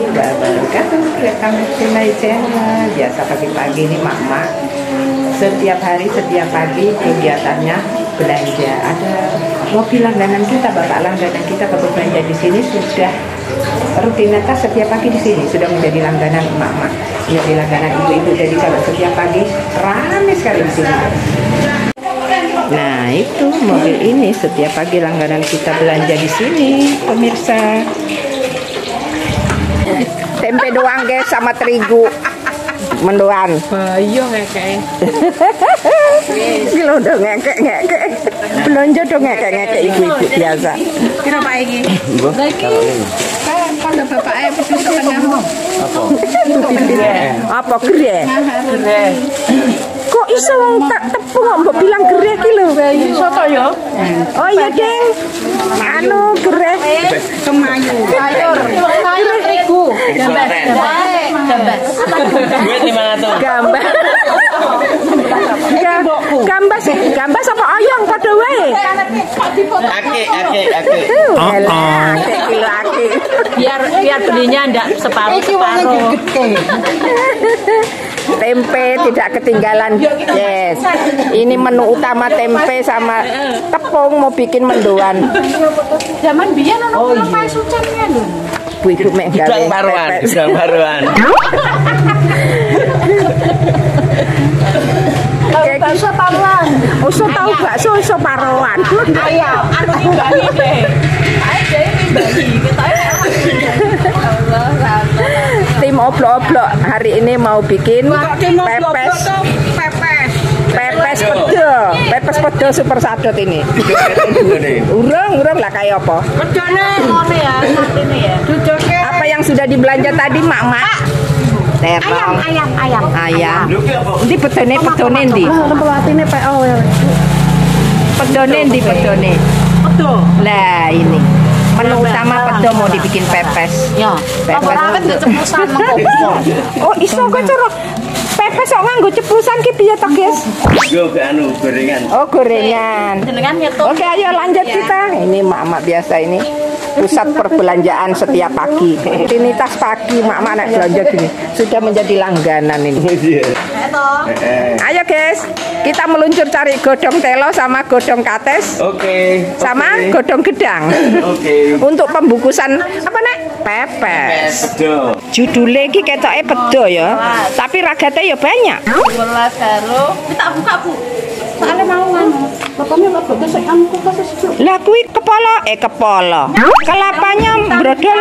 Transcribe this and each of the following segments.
wabarakatuh Rekam Sinai Channel Biasa pagi-pagi ini mak-mak Setiap hari, setiap pagi kegiatannya belanja. Ada mobil langganan kita, bapak langganan kita Bapak belanja di sini sudah rutinitas setiap pagi di sini. Sudah menjadi langganan emak-emak Menjadi langganan ibu-ibu. Jadi kalau setiap pagi ramai sekali di sini. Nah itu mobil ini. Setiap pagi langganan kita belanja di sini pemirsa tempe doang guys sama terigu. Mendoan. Bayo ngekek. Gila udah ngekek ngekek. Belanja dong ngekek ngekek ibu-ibu biasa. Kira Pak Egi. Kalau bapak ayah bisa setengah apa? gere Gede. kok iso wong tak tepung kok mbok bilang gere ki lho Soto yo. oh iya deng anu gere Kemayu. Sayur. Sayur terigu. Gambas. Gambas. Duit lima ratus. gambar Ga- gambas gambas apa oyong padha wae Ake, ake, ake. Elah, akeh kilo akeh. Biar biar belinya enggak separuh separuh. Tempe tidak ketinggalan. Yes. Ini menu utama tempe sama tepung mau bikin mendoan. Zaman biyen ono oh, iya. sucannya lho. Bu ibu mek gawe baruan, baruan. Bakso paruan. Uso tahu bakso iso paroan. Ayam. Anu imbangi deh. Ayo deh imbangi. Kita Allah Allah. Tim oblok-oblok hari ini mau bikin pepes Pepes. pepes pedo. Pepes pedo super sadot ini. Urung, urung lah kayak apa? Pedone ngene ya, saat ini ya. Apa yang sudah dibelanja tadi, Mak Mak? Terong, ayam, ayam. ayam. Ndi pedone pedone ndi? Pedone ndi pedone? Betul. Lah ini. Menu utama pedo mau dibikin pepes. Ya. Pepes Apa cepusan. Oh, iso kok cara pepes kok nganggo cepusan ki piye to, Guys? Ke anu gorengan. Oh, gorengan. Jenengan nyetuk. Oke, ayo lanjut kita. Ini mak-mak biasa ini pusat perbelanjaan setiap pagi. Rutinitas pagi mak-mak naik belanja gini sudah menjadi langganan ini. Eto. Eh, Ayo guys, kita meluncur cari godong telo sama godong kates Oke. sama godong gedang. Oke. Untuk pembungkusan apa nek? Pepes. Pedo. Judulnya iki ketoke pedo ya. Tapi ragate ya banyak. 12 karo. Kita buka, Bu. Soalnya mau anu. Anu. Lah kuwi kepala eh kepala. Kelapanya brodol.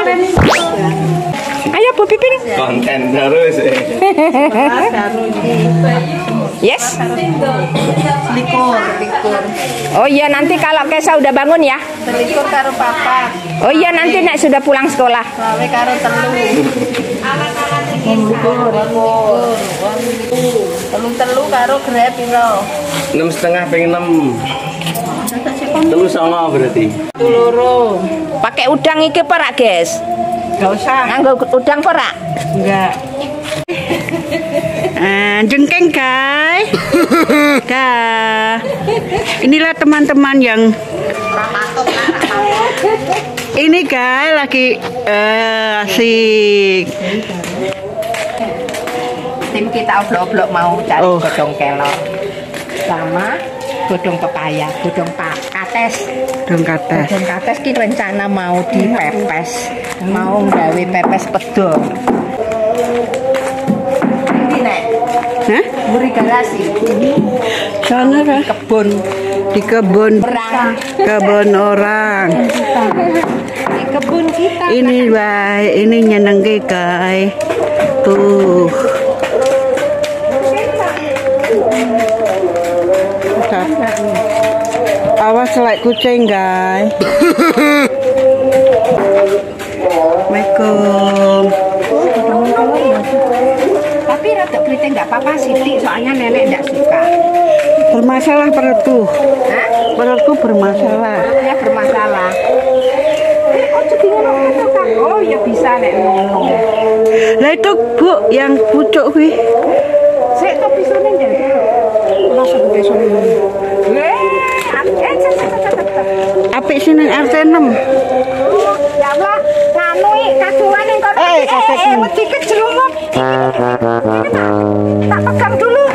Ayo Bu Pipin. Konten terus. Yes. Likur. Oh iya nanti kalau Kesa udah bangun ya. Likur karo papa. Oh iya nanti nek sudah pulang sekolah. Lawe karo telu. Likur. Telu telu karo grab piro? Enam setengah pengen enam. Telu songo berarti. Tuluru. Pakai udang iki apa rak, Guys? Enggak usah. Nganggo udang apa rak? Enggak. Ah, jengkeng kai. Kak. Inilah teman-teman yang ini kai lagi eh, asik. Tim kita oblok-oblok mau cari Oh. godong kelor sama godong pepaya, godong pak kates. Dong kates. Godong kates ki rencana mau dipepes, mau gawe pepes pedo. Ini nek, Hah? muri garasi, Sana kah? kebun Di kebun perang. kebun orang. Di kebun kita. Ini baik, ini nyenengke kai. Tuh. Awas like kucing guys. Assalamualaikum. Tapi rada klite nggak apa-apa sih, soalnya nenek nggak suka. Bermasalah perutku. Hah? Perutku bermasalah. Ya bermasalah. Oh, jadi ngono itu kan. Oh, ya bisa nek ngono. Lah itu bu yang pucuk kuwi. Sik kok pisone ndek. Ini. Apik sini RT 6. Ya Allah, eh, eh, eh, Tak pegang dulu.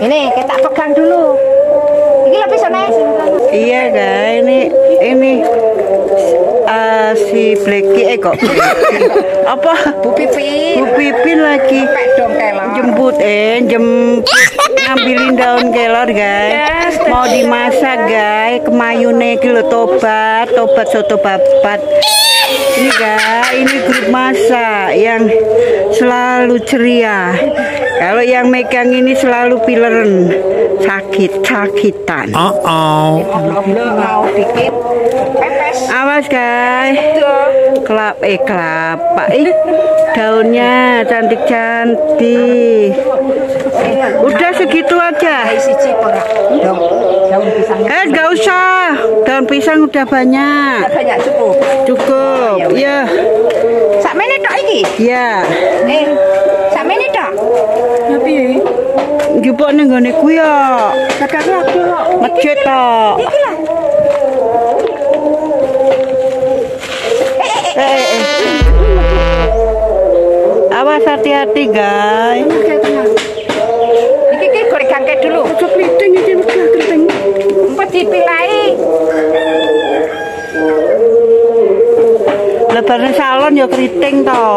Ini kita pegang dulu. Ini lebih. Iya, guys, ini ini uh, si Blacky eh kok apa Bu Pipin Bu Pipin lagi jemput eh jemput ngambilin daun kelor guys. Mau dimasak guys. Kemayune iki lho tobat tobat soto babat. Ini guys ini grup masak yang selalu ceria kalau yang megang ini selalu pileren. Sakit sakitan. Mau bikin pepes. awas guys. Kelap eh kelapa. Ih daunnya cantik cantik udah segitu aja. Eh gak usah. Daun pisang udah banyak. Banyak cukup. cukup ya Sak menit tok iki. ya Eh, tok. Jupuk ning gone ku ya Kadang aku tok eh, eh, eh. awas hati-hati guys Iki iki goreng gangke dulu. Ojo kliting iki udah kliting. Empet dipilai. Lebaran salon ya keriting to.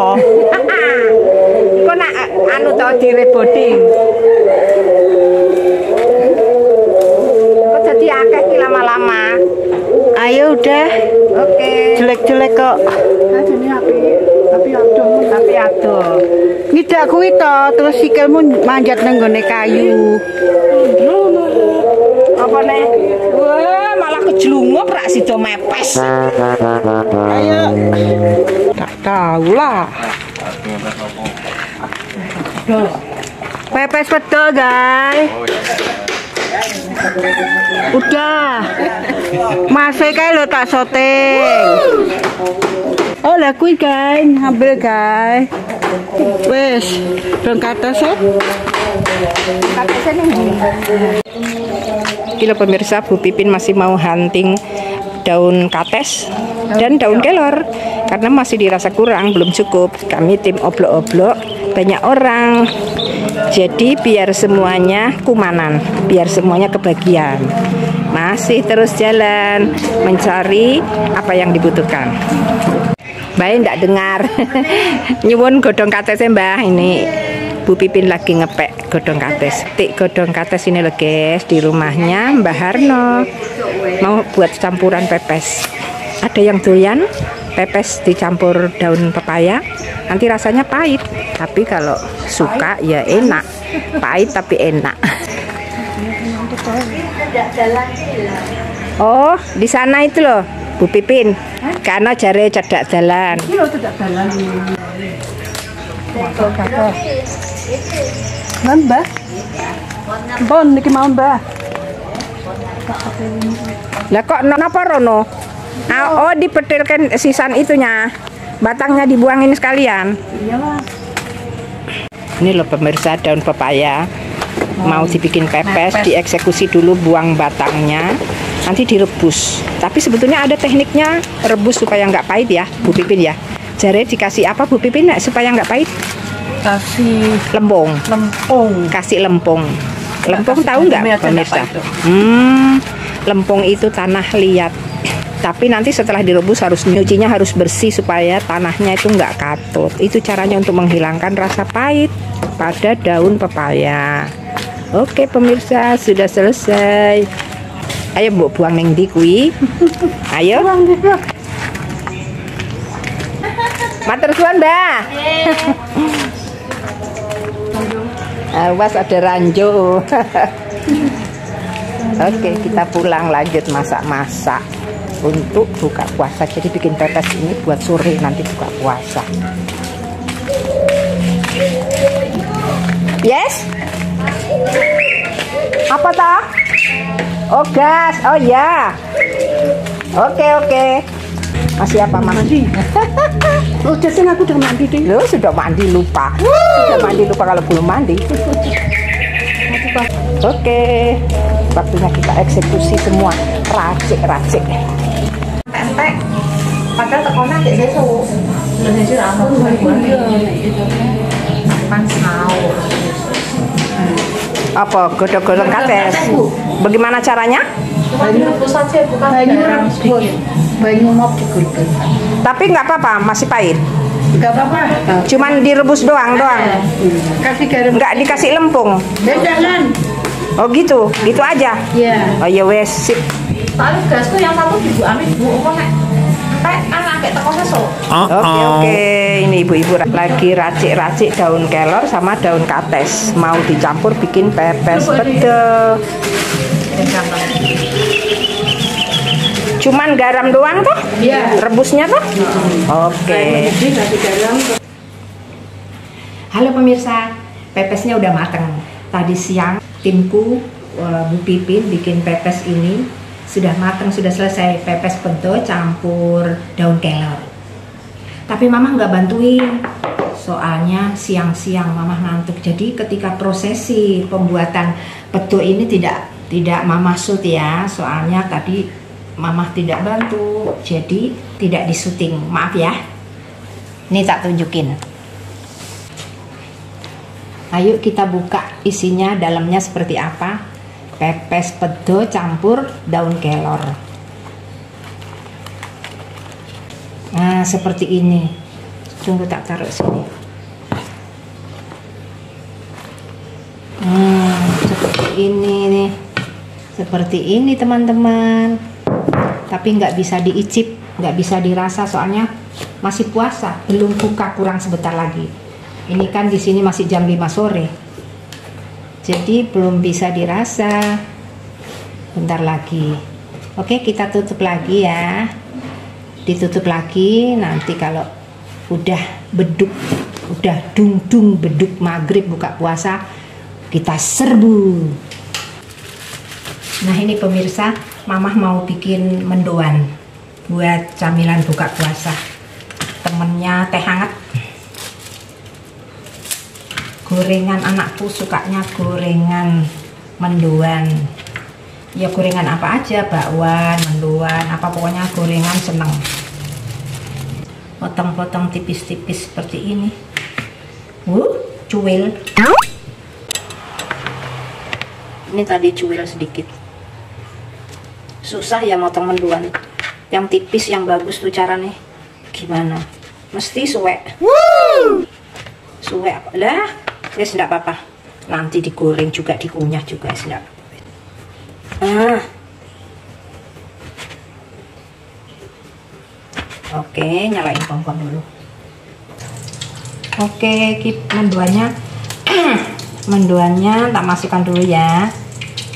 Kok nak anu to direboding. Kok jadi akeh ki lama-lama. Ayo udah Oke. jelek-jelek kok. Tapi aduh. Ngidak kuwi to, terus sikilmu manjat nang gone kayu. Apa nih? Wah, malah kejlungup rak sido mepes. Ayo. Tak tahu lah. Pepes betul guys. Udah. Masih kayak lo tak syuting. Oh lah kuwi guys, ambil guys. Wes, dong kata set. Kilo pemirsa, Bu Pipin masih mau hunting daun kates dan daun kelor karena masih dirasa kurang, belum cukup. Kami tim oblok-oblok banyak orang. Jadi biar semuanya kumanan, biar semuanya kebagian. Masih terus jalan mencari apa yang dibutuhkan. Mbak ndak dengar. Nyuwun godong kates Mbah ini. Bu Pipin lagi ngepek godong kates. Tik godong kates ini loh guys di rumahnya Mbah Harno. Mau buat campuran pepes. Ada yang doyan pepes dicampur daun pepaya. Nanti rasanya pahit. Tapi kalau suka ya enak. Pahit tapi enak. Oh, di sana itu loh, Bu Pipin. Karena jare cedak jalan. Mbah. Bon niki mau Mbah. Lah kok napa rono? Ah, oh dipetilkan sisan itunya. Batangnya dibuangin sekalian. Ini loh pemirsa daun pepaya. Mau dibikin pepes, dieksekusi dulu buang batangnya. Nanti direbus. Tapi sebetulnya ada tekniknya rebus supaya nggak pahit ya, Bu Pipin ya. Jare dikasih apa Bu Pipin nak, supaya nggak pahit? Kasih Lempung. lempung. kasih lempung. Lempung tahu nggak pemirsa? Hmm, lempung itu tanah liat. Tapi nanti setelah direbus harus nyucinya harus bersih supaya tanahnya itu nggak katut. Itu caranya untuk menghilangkan rasa pahit pada daun pepaya. Oke pemirsa sudah selesai. Ayo bu buang neng di kui. Ayo. Matur suwun, Mbah. Awas ada ranjau. Oke, kita pulang lanjut masak-masak untuk buka puasa. Jadi bikin pepes ini buat sore nanti buka puasa. Yes? Apa tak? Oh gas, oh ya. Oke oke. Masih apa mandi? Oh, jadi aku udah mandi deh. Lo sudah mandi lupa. Sudah mandi lupa kalau belum mandi. Oke, waktunya kita eksekusi semua racik-racik. Padahal tekonan di sesuk. Apa godok-godok kates? Bagaimana caranya? Banyu rebus, banyu mop digulung. Tapi nggak apa-apa, masih pahit. Enggak apa-apa. Cuman direbus doang, doang. Kasih garam. Nggak dikasih lempung. Ya jangan. Oh gitu, gitu aja. Iya. Oh ya wes, sip. Tapi gasku yang satu di Bu Amin, Bu, apa kan agak teko sesuk. Oke oke, ini ibu-ibu lagi racik-racik daun kelor sama daun kates. Mau dicampur bikin pepes pede. Cuman garam doang toh? Iya. Rebusnya toh? Oke. Jadi kasih garam. Halo pemirsa, pepesnya udah mateng. Tadi siang timku eh, Bu Pipin bikin pepes ini sudah mateng, sudah selesai pepes pedo campur daun kelor. Tapi mama nggak bantuin, soalnya siang-siang mama ngantuk. Jadi ketika prosesi pembuatan pedo ini tidak tidak mama shoot ya, soalnya tadi mama tidak bantu, jadi tidak disuting. Maaf ya. Ini tak tunjukin. Ayo kita buka isinya dalamnya seperti apa. Pepes pedo campur daun kelor. Nah, seperti ini. Tunggu tak taruh sini. Hmm, seperti ini nih. Seperti ini teman-teman. Tapi nggak bisa diicip, nggak bisa dirasa soalnya masih puasa, belum buka kurang sebentar lagi. Ini kan di sini masih jam 5 sore. Jadi belum bisa dirasa. Bentar lagi. Oke, kita tutup lagi ya. Ditutup lagi nanti kalau udah beduk, udah dung-dung beduk maghrib buka puasa, kita serbu. Nah, ini pemirsa, Mamah mau bikin mendoan buat camilan buka puasa. Temennya teh hangat gorengan. Anakku sukanya gorengan mendoan ya gorengan apa aja? Bakwan mendoan apa pokoknya gorengan seneng. Potong-potong tipis-tipis seperti ini. Wuh cuil. Ini tadi cuil sedikit. Susah ya motong mendoan yang tipis yang bagus tuh caranya. Gimana? Mesti suwe suwe apa? Lah ya tidak apa-apa. Nanti digoreng juga dikunyah juga tidak ah. oke nyalain kompor dulu. Oke menduannya menduannya tak masukkan dulu ya.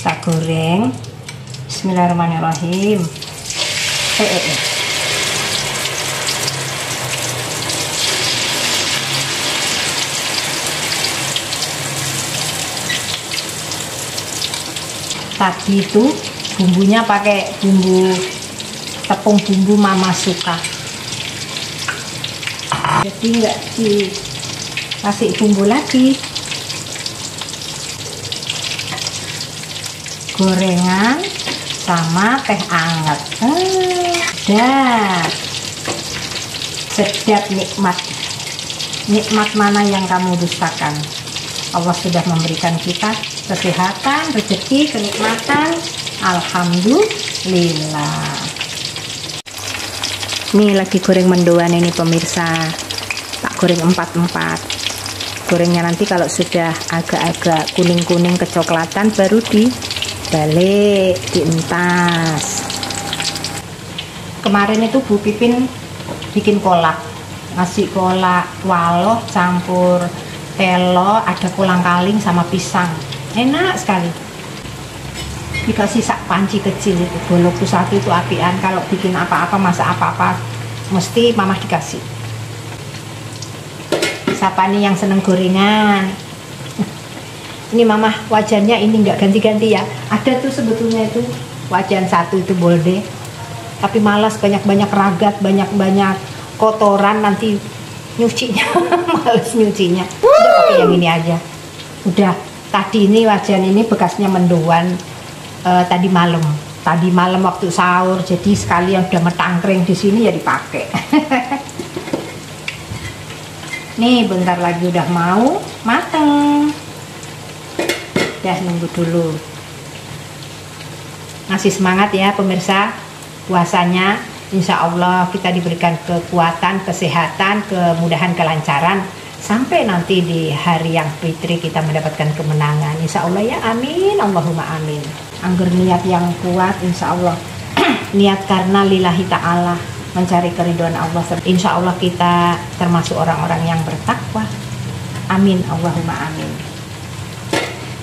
Tak goreng. Bismillahirrahmanirrahim. Eh, eh, eh. Tadi itu bumbunya pakai bumbu tepung bumbu mama suka. Jadi nggak dikasih bumbu lagi. Gorengan sama teh hmm, sedap. Sedap nikmat. Nikmat mana yang kamu dustakan Allah sudah memberikan kita kesehatan, rezeki, kenikmatan. Alhamdulillah. Nih lagi goreng mendoan ini pemirsa. Tak goreng empat-empat. Gorengnya nanti kalau sudah agak-agak kuning-kuning kecoklatan baru dibalik, dientas. Kemarin itu Bu Pipin bikin kolak. Nasi kolak waloh campur telo, ada kolang kaling sama pisang. Enak sekali. Dikasih sak panci kecil itu, bolokku satu itu apian. Kalau bikin apa-apa, masak apa-apa, mesti mama dikasih. Siapa nih yang seneng gorengan? Ini mama wajannya ini nggak ganti-ganti ya. Ada tuh sebetulnya itu wajan satu itu bolde. Tapi malas banyak-banyak ragat, banyak-banyak kotoran nanti nyucinya males nyucinya. Udah pakai yang ini aja. Udah tadi ini wajan ini bekasnya mendoan eh, tadi malam. Tadi malam waktu sahur jadi sekali yang udah metangkring di sini ya dipakai. Nih bentar lagi udah mau mateng. Ya nunggu dulu. Ngasih semangat ya pemirsa puasanya insya Allah kita diberikan kekuatan, kesehatan, kemudahan, kelancaran sampai nanti di hari yang fitri kita mendapatkan kemenangan. Insya Allah ya amin, Allahumma amin. Angger niat yang kuat, insya Allah niat karena lillahi ta'ala mencari keriduan Allah. Insya Allah kita termasuk orang-orang yang bertakwa. Amin, Allahumma amin.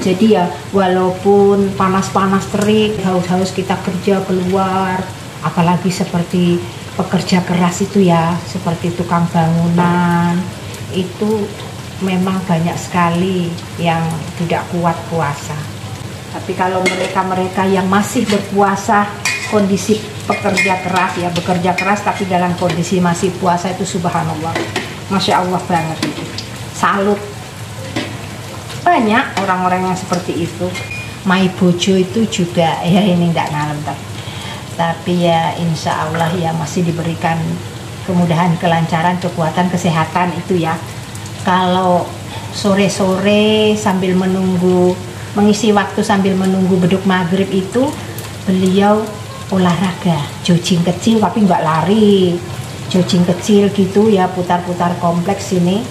Jadi ya walaupun panas-panas terik, haus-haus kita kerja keluar, apalagi seperti pekerja keras itu ya, seperti tukang bangunan, itu memang banyak sekali yang tidak kuat puasa. Tapi kalau mereka-mereka yang masih berpuasa, kondisi pekerja keras ya, bekerja keras tapi dalam kondisi masih puasa itu subhanallah. Masya Allah banget itu. Salut banyak orang-orang yang seperti itu Mai Bojo itu juga ya ini tidak ngalem tapi tapi ya insya Allah ya masih diberikan kemudahan kelancaran kekuatan kesehatan itu ya. Kalau sore-sore sambil menunggu mengisi waktu sambil menunggu beduk maghrib itu beliau olahraga. Jogging kecil tapi nggak lari. Jogging kecil gitu ya putar-putar kompleks ini.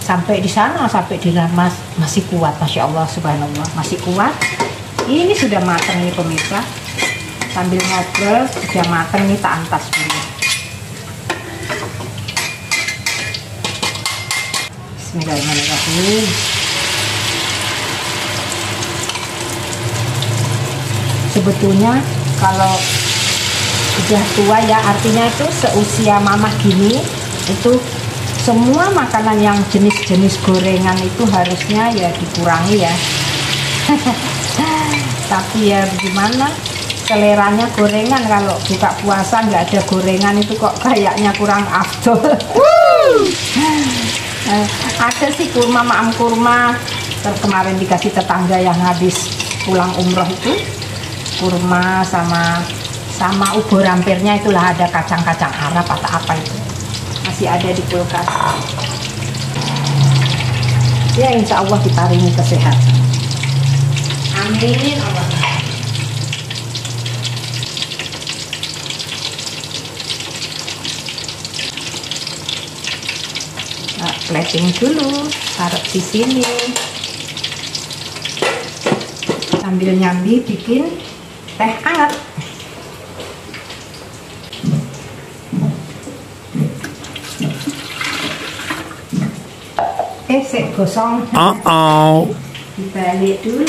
Sampai di sana sampai di Ramas masih kuat. Masya Allah Subhanallah masih kuat. Ini sudah matang nih pemirsa sambil ngobrol sudah matang nih tak antas dulu. Bismillahirrahmanirrahim. Sebetulnya kalau sudah tua ya artinya itu seusia mamah gini itu semua makanan yang jenis-jenis gorengan itu harusnya ya dikurangi ya. Tapi ya gimana seleranya gorengan. Kalau buka puasa nggak ada gorengan itu kok kayaknya kurang afdol. Ada sih kurma maam kurma. Kemarin dikasih tetangga yang habis pulang umroh itu kurma sama sama ubur rampirnya itulah. Ada kacang-kacang Arab atau apa itu. Masih ada di kulkas. Ya insya Allah diparingi kesehatan. Amin. Allah plating dulu taruh di sini. Sambil nyambi bikin teh hangat. Eh sik gosong. Uh oh. dibalik dulu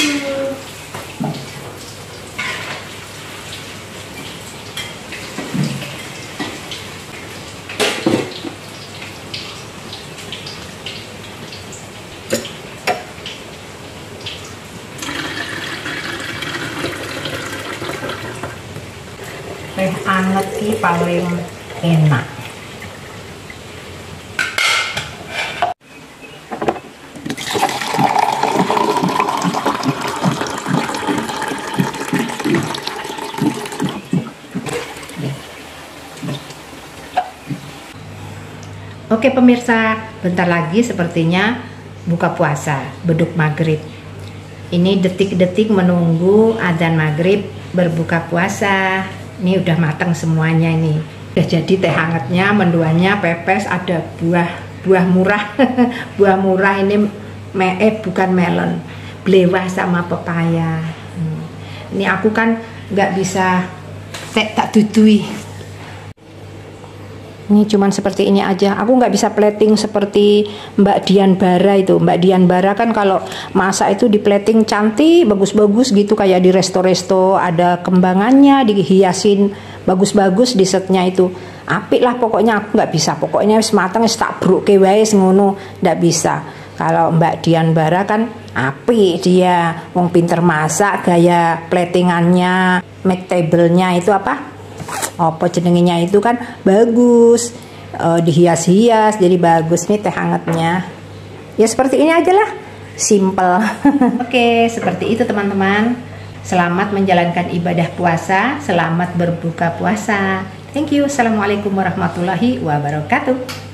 teh ki paling enak Oke pemirsa, bentar lagi sepertinya buka puasa, beduk maghrib. Ini detik-detik menunggu adzan maghrib berbuka puasa. Ini udah matang semuanya ini. Udah jadi teh hangatnya, menduannya pepes, ada buah buah murah. buah murah ini me, eh bukan melon, belewah sama pepaya. Hmm. Ini aku kan nggak bisa tak tak dudui ini cuman seperti ini aja. Aku nggak bisa plating seperti Mbak Dian Bara itu. Mbak Dian Bara kan kalau masak itu di plating cantik bagus-bagus gitu kayak di resto-resto ada kembangannya dihiasin bagus-bagus di setnya itu. Apik lah pokoknya aku nggak bisa. Pokoknya wis mateng wis tak bruk wae ngono nggak bisa. Kalau Mbak Dian Bara kan api dia. Wong pinter masak gaya platingannya make table-nya itu apa apa jenengnya itu kan bagus uh, dihias-hias jadi bagus nih teh hangatnya. Ya seperti ini aja lah. Simple oke seperti itu teman-teman. Selamat menjalankan ibadah puasa selamat berbuka puasa. Thank you. Assalamualaikum warahmatullahi wabarakatuh